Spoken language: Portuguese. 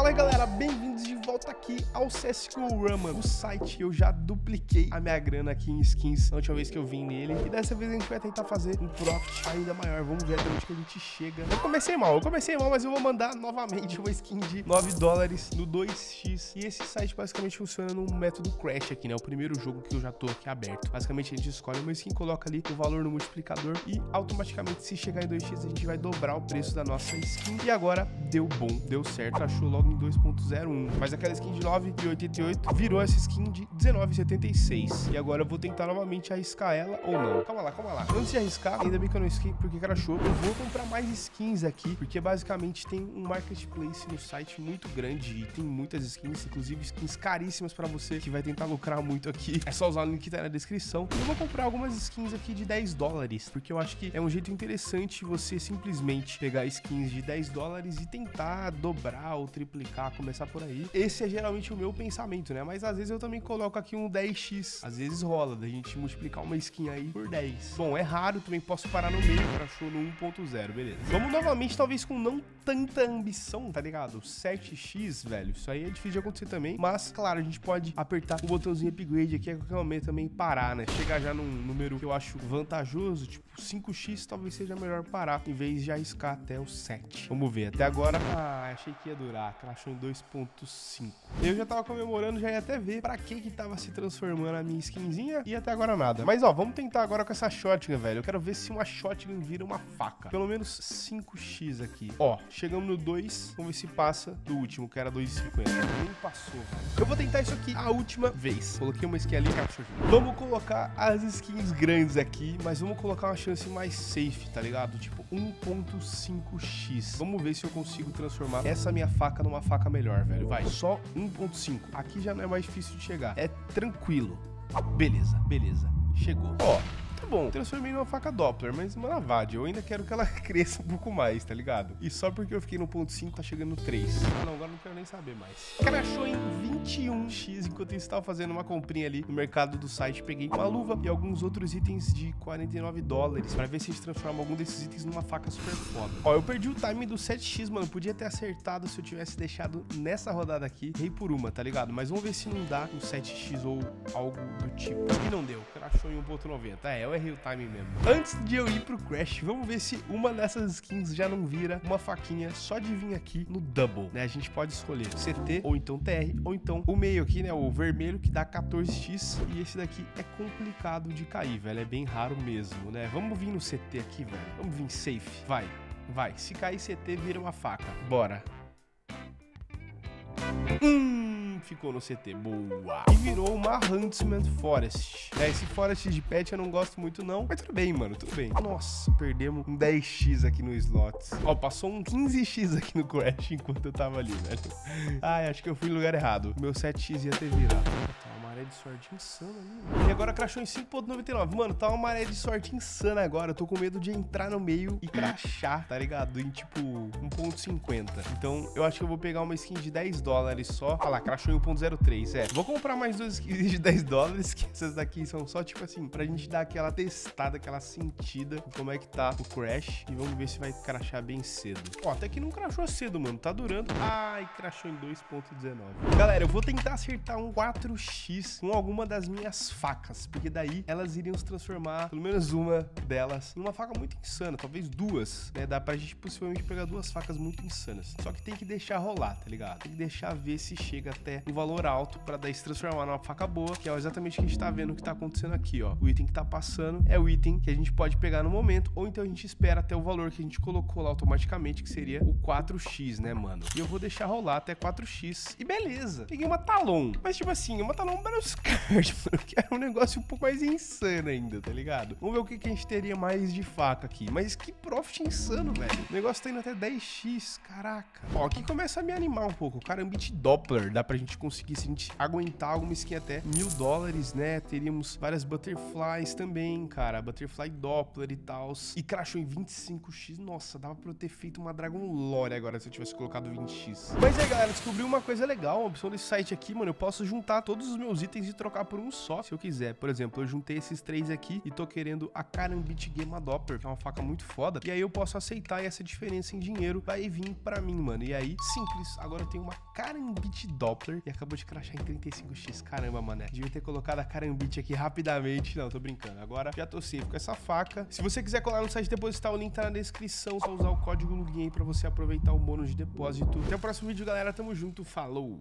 Fala galera, bem-vindos de volta aqui ao CSGO mano. O site eu já dupliquei a minha grana aqui em skins na última vez que eu vim nele. E dessa vez a gente vai tentar fazer um profit ainda maior. Vamos ver até onde que a gente chega. Eu comecei mal, eu comecei mal, mas eu vou mandar novamente uma skin de 9 dólares no 2x. E esse site basicamente funciona no método Crash aqui, né? O primeiro jogo que eu já tô aqui aberto. Basicamente a gente escolhe uma skin, coloca ali o valor no multiplicador e automaticamente se chegar em 2x a gente vai dobrar o preço da nossa skin. E agora deu bom, deu certo, achou logo em 2.01. Mas aquela skin de 9,88 virou essa skin de 19,76. E agora eu vou tentar novamente arriscar ela ou não. Calma lá, calma lá. Antes de arriscar, ainda bem que eu não skin porque crashou. Eu vou comprar mais skins aqui, porque basicamente tem um marketplace no site muito grande e tem muitas skins, inclusive skins caríssimas para você que vai tentar lucrar muito aqui. É só usar o link que tá na descrição. E eu vou comprar algumas skins aqui de 10 dólares, porque eu acho que é um jeito interessante você simplesmente pegar skins de 10 dólares e tentar dobrar ou triplicar começar por aí. Esse é geralmente o meu pensamento, né? Mas às vezes eu também coloco aqui um 10x. Às vezes rola da gente multiplicar uma skin aí por 10. Bom, é raro, também posso parar no meio para show no 1.0, beleza. Vamos novamente, talvez com não tanta ambição, tá ligado? 7x, velho, isso aí é difícil de acontecer também. Mas, claro, a gente pode apertar o botãozinho upgrade aqui a qualquer momento também parar, né? Chegar já num número que eu acho vantajoso, tipo 5x, talvez seja melhor parar em vez de arriscar até o 7. Vamos ver, até agora, ah, achei que ia durar crashou em 2.5. Eu já tava comemorando, já ia até ver pra que que tava se transformando a minha skinzinha e até agora nada. Mas ó, vamos tentar agora com essa shotgun, velho. Eu quero ver se uma shotgun vira uma faca. Pelo menos 5x aqui. Ó, chegamos no 2, vamos ver se passa do último, que era 2,50. Nem passou, velho. Eu vou tentar isso aqui a última vez. Coloquei uma skin ali, cara, Vamos colocar as skins grandes aqui, mas vamos colocar uma chance mais safe, tá ligado? Tipo 1.5x. Vamos ver se eu consigo transformar essa minha faca numa uma faca melhor, velho. Vai, só 1.5. Aqui já não é mais difícil de chegar. É tranquilo. Beleza, beleza. Chegou. Ó, tá bom, transformei numa faca Doppler, mas Manavad, eu ainda quero que ela cresça um pouco mais, tá ligado? E só porque eu fiquei no ponto 5, tá chegando no 3. Ah, não, agora não quero nem saber mais. Crashou em 21x, enquanto eu estava fazendo uma comprinha ali no mercado do site, peguei uma luva e alguns outros itens de 49 dólares, pra ver se eles transformam algum desses itens numa faca super foda. Ó, eu perdi o time do 7x, mano, podia ter acertado se eu tivesse deixado nessa rodada aqui, rei por uma, tá ligado? Mas vamos ver se não dá um 7x ou algo do tipo. E não deu, crashou em 1.90. É, eu errei o time mesmo. Antes de eu ir pro Crash, vamos ver se uma dessas skins já não vira uma faquinha só de vir aqui no Double, né? A gente pode escolher CT, ou então TR, ou então o meio aqui, né? O vermelho, que dá 14x. E esse daqui é complicado de cair, velho. É bem raro mesmo, né? Vamos vir no CT aqui, velho. Vamos vir safe. Vai, vai. Se cair CT, vira uma faca. Bora. Hum ficou no CT. Boa. E virou uma Huntsman Forest. É, esse Forest de pet eu não gosto muito não, mas tudo bem, mano, tudo bem. Nossa, perdemos um 10x aqui no slots. Ó, passou um 15x aqui no Crash enquanto eu tava ali, velho. Ai, acho que eu fui no lugar errado. Meu 7x ia ter virado maré de sorte insana mano. E agora crashou em 5.99. Mano, tá uma maré de sorte insana agora. Eu tô com medo de entrar no meio e crashar, tá ligado? Em tipo 1.50. Então, eu acho que eu vou pegar uma skin de 10 dólares só. Olha lá, crashou em 1.03. É, vou comprar mais duas skins de 10 dólares, que essas daqui são só tipo assim, pra gente dar aquela testada, aquela sentida como é que tá o crash. E vamos ver se vai crashar bem cedo. Ó, até que não crashou cedo, mano. Tá durando. Ai, crashou em 2.19. Galera, eu vou tentar acertar um 4x com alguma das minhas facas, porque daí elas iriam se transformar, pelo menos uma delas, em uma faca muito insana, talvez duas, né? Dá pra gente possivelmente pegar duas facas muito insanas. Só que tem que deixar rolar, tá ligado? Tem que deixar ver se chega até um valor alto para daí se transformar numa faca boa, que é exatamente o que a gente tá vendo que tá acontecendo aqui, ó. O item que tá passando é o item que a gente pode pegar no momento, ou então a gente espera até o valor que a gente colocou lá automaticamente, que seria o 4x, né, mano? E eu vou deixar rolar até 4x. E beleza. Peguei uma Talon. Mas, tipo assim, uma Talon os cards, mano, que era um negócio um pouco mais insano ainda, tá ligado? Vamos ver o que, que a gente teria mais de faca aqui. Mas que profit insano, velho. O negócio tá indo até 10x, caraca. Ó, aqui começa a me animar um pouco. Carambit Doppler, dá pra gente conseguir, se a gente aguentar alguma skin até mil dólares, né? Teríamos várias Butterflies também, cara. Butterfly Doppler e tal. E crashou em 25x. Nossa, dava pra eu ter feito uma Dragon Lore agora se eu tivesse colocado 20x. Mas aí, galera, descobri uma coisa legal. A opção desse site aqui, mano, eu posso juntar todos os meus itens itens e trocar por um só, se eu quiser. Por exemplo, eu juntei esses três aqui e tô querendo a Karambit Game Adopter, que é uma faca muito foda. E aí eu posso aceitar e essa diferença em dinheiro vai vir pra mim, mano. E aí, simples, agora eu tenho uma Karambit Doppler e acabou de crachar em 35x. Caramba, mané. Devia ter colocado a Karambit aqui rapidamente. Não, tô brincando. Agora já tô safe com essa faca. Se você quiser colar no site depositar, o link tá na descrição. Só usar o código LUGIN aí pra você aproveitar o bônus de depósito. Até o próximo vídeo, galera. Tamo junto. Falou!